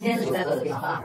天自在做的饼啊。